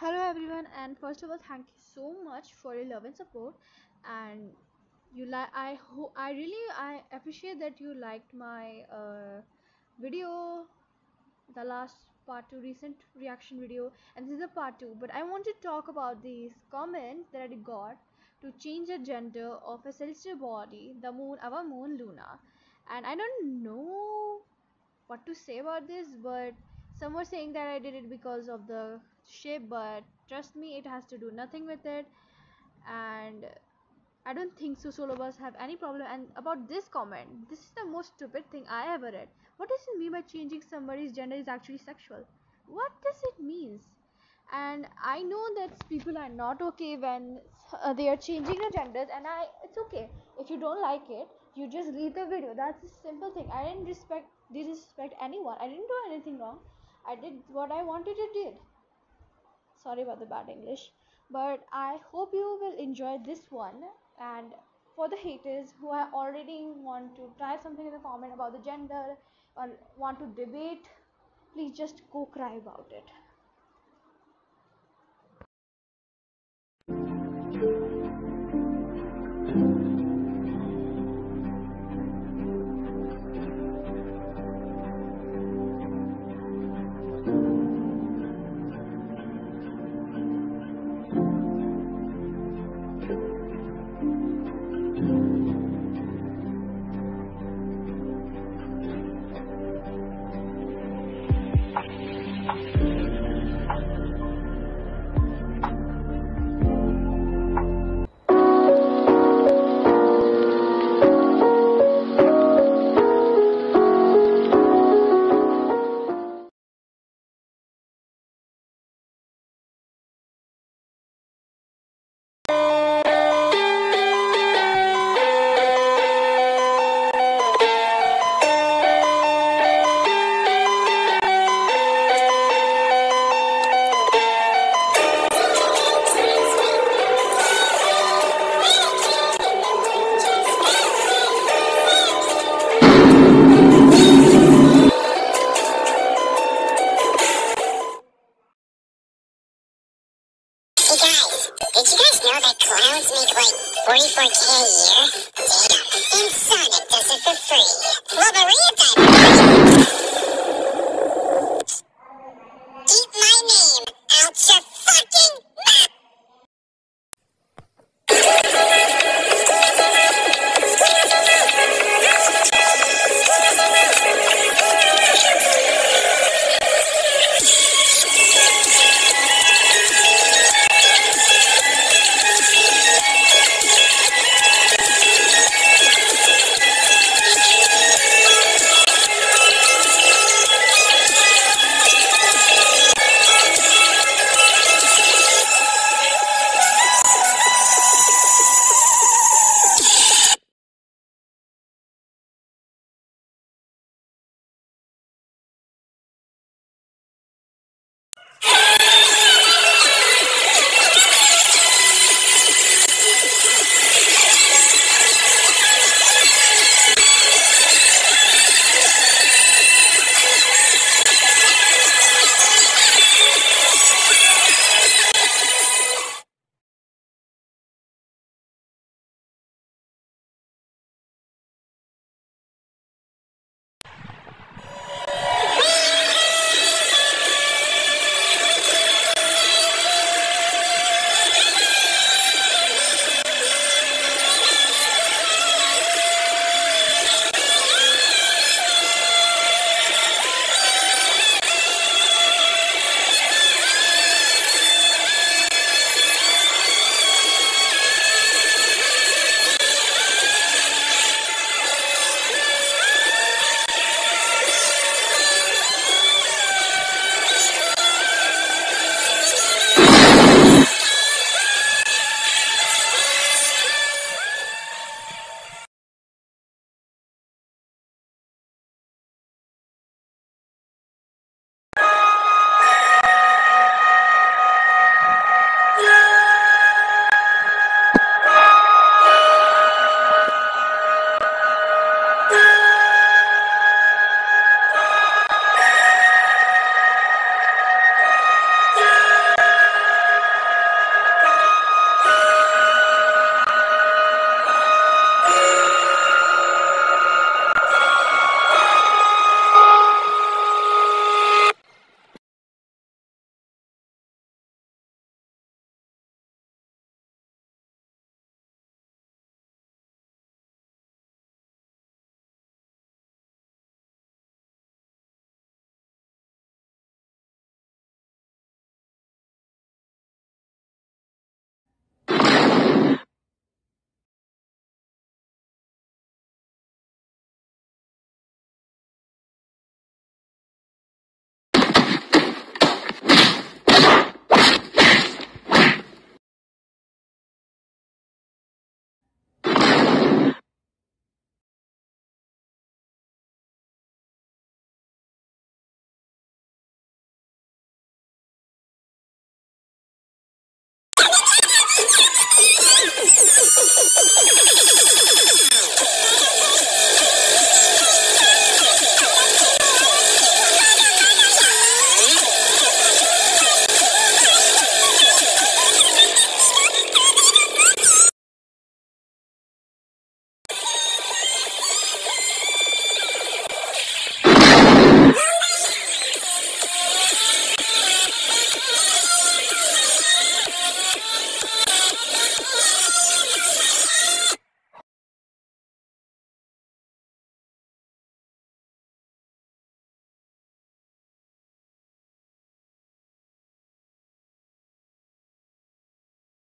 hello everyone and first of all thank you so much for your love and support. And you like i hope i really i appreciate that you liked my uh, video the last part 2 recent reaction video. And this is a part 2 but i want to talk about these comments that i got to change the gender of a celestial body the moon our moon luna. And i don't know what to say about this but some were saying that i did it because of the shape but trust me it has to do nothing with it. And i don't think so Solarballs have any problem. And about this comment this is the most stupid thing i ever read. What does it mean by changing somebody's gender is actually sexual? What does it means? And i know that people are not okay when uh, they are changing their genders and i it's okay. If you don't like it you just leave the video. That's a simple thing. I didn't respect disrespect anyone. I didn't do anything wrong. I did what i wanted to do sorry about the bad english. But i hope you will enjoy this one. And for the haters who are already want to try something in the comment about the gender or want to debate please just go cry about it know that clowns make like 44k a year? Damn. And Sonic does it for free. Diamond